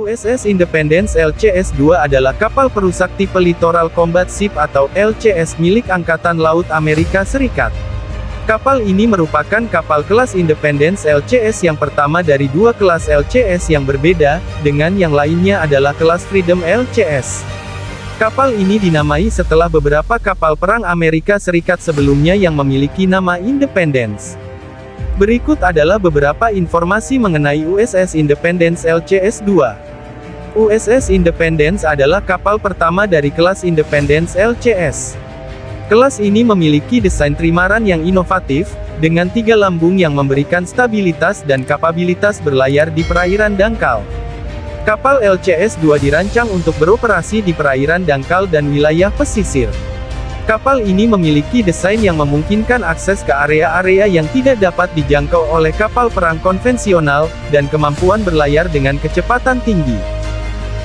USS Independence LCS-2 adalah kapal perusak tipe Littoral Combat Ship atau LCS milik Angkatan Laut Amerika Serikat. Kapal ini merupakan kapal kelas Independence LCS yang pertama dari dua kelas LCS yang berbeda, dengan yang lainnya adalah kelas Freedom LCS. Kapal ini dinamai setelah beberapa kapal perang Amerika Serikat sebelumnya yang memiliki nama Independence. Berikut adalah beberapa informasi mengenai USS Independence LCS-2. USS Independence adalah kapal pertama dari kelas Independence LCS. Kelas ini memiliki desain trimaran yang inovatif, dengan tiga lambung yang memberikan stabilitas dan kapabilitas berlayar di perairan dangkal. Kapal LCS-2 dirancang untuk beroperasi di perairan dangkal dan wilayah pesisir. Kapal ini memiliki desain yang memungkinkan akses ke area-area yang tidak dapat dijangkau oleh kapal perang konvensional, dan kemampuan berlayar dengan kecepatan tinggi.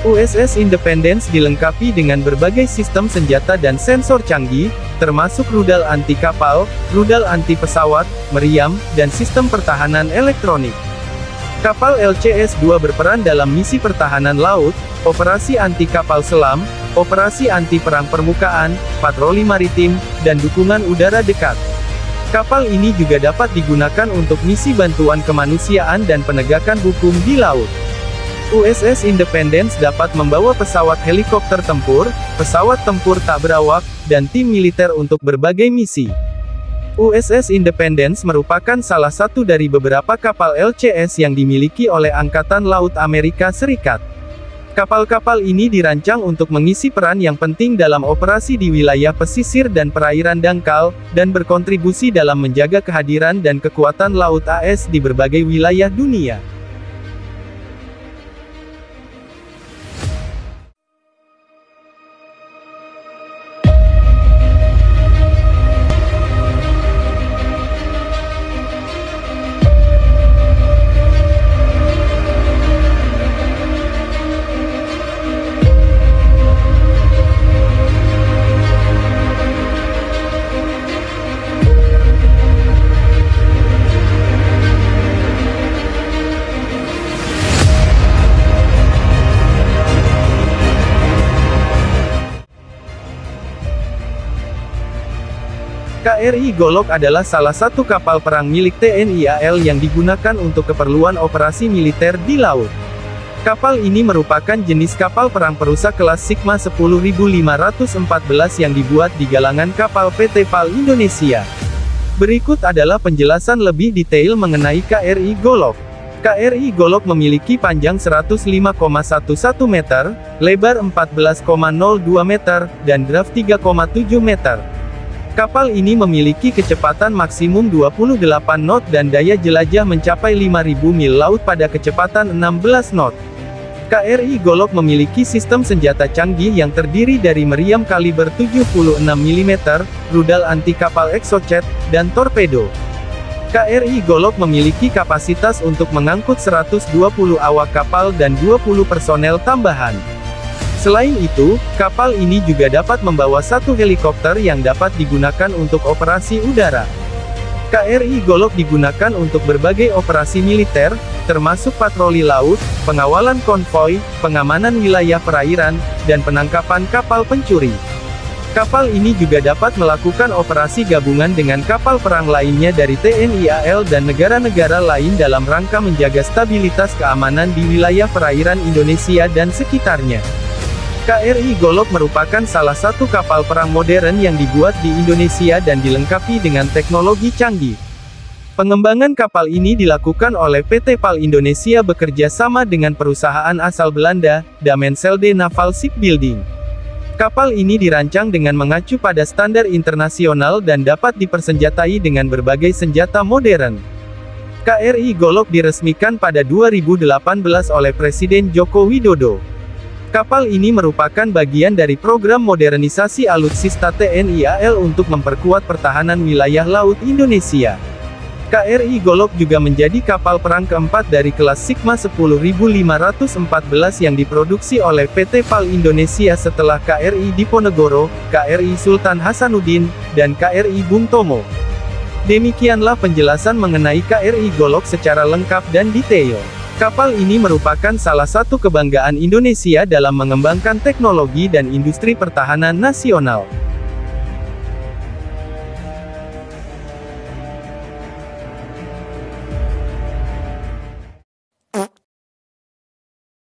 USS Independence dilengkapi dengan berbagai sistem senjata dan sensor canggih, termasuk rudal anti kapal, rudal anti pesawat, meriam, dan sistem pertahanan elektronik. Kapal LCS-2 berperan dalam misi pertahanan laut, operasi anti kapal selam, operasi anti perang permukaan, patroli maritim, dan dukungan udara dekat. Kapal ini juga dapat digunakan untuk misi bantuan kemanusiaan dan penegakan hukum di laut. USS Independence dapat membawa pesawat helikopter tempur, pesawat tempur tak berawak, dan tim militer untuk berbagai misi. USS Independence merupakan salah satu dari beberapa kapal LCS yang dimiliki oleh Angkatan Laut Amerika Serikat. Kapal-kapal ini dirancang untuk mengisi peran yang penting dalam operasi di wilayah pesisir dan perairan dangkal, dan berkontribusi dalam menjaga kehadiran dan kekuatan laut AS di berbagai wilayah dunia. KRI Golok adalah salah satu kapal perang milik TNI AL yang digunakan untuk keperluan operasi militer di laut. Kapal ini merupakan jenis kapal perang perusak kelas Sigma 10514 yang dibuat di galangan kapal PT PAL Indonesia. Berikut adalah penjelasan lebih detail mengenai KRI Golok. KRI Golok memiliki panjang 105,11 meter, lebar 14,02 meter, dan draft 3,7 meter. Kapal ini memiliki kecepatan maksimum 28 knot dan daya jelajah mencapai 5000 mil laut pada kecepatan 16 knot. KRI Golok memiliki sistem senjata canggih yang terdiri dari meriam kaliber 76 mm, rudal anti kapal Exocet, dan torpedo. KRI Golok memiliki kapasitas untuk mengangkut 120 awak kapal dan 20 personel tambahan. Selain itu, kapal ini juga dapat membawa satu helikopter yang dapat digunakan untuk operasi udara. KRI Golok digunakan untuk berbagai operasi militer, termasuk patroli laut, pengawalan konvoi, pengamanan wilayah perairan, dan penangkapan kapal pencuri. Kapal ini juga dapat melakukan operasi gabungan dengan kapal perang lainnya dari TNI AL dan negara-negara lain dalam rangka menjaga stabilitas keamanan di wilayah perairan Indonesia dan sekitarnya. KRI Golok merupakan salah satu kapal perang modern yang dibuat di Indonesia dan dilengkapi dengan teknologi canggih. Pengembangan kapal ini dilakukan oleh PT PAL Indonesia bekerja sama dengan perusahaan asal Belanda, Damenselde Naval Shipbuilding. Kapal ini dirancang dengan mengacu pada standar internasional dan dapat dipersenjatai dengan berbagai senjata modern. KRI Golok diresmikan pada 2018 oleh Presiden Joko Widodo. Kapal ini merupakan bagian dari program modernisasi alutsista TNI AL untuk memperkuat pertahanan wilayah laut Indonesia. KRI Golok juga menjadi kapal perang keempat dari kelas Sigma 10514 yang diproduksi oleh PT PAL Indonesia setelah KRI Diponegoro, KRI Sultan Hasanuddin, dan KRI Bung Tomo. Demikianlah penjelasan mengenai KRI Golok secara lengkap dan detail. Kapal ini merupakan salah satu kebanggaan Indonesia dalam mengembangkan teknologi dan industri pertahanan nasional.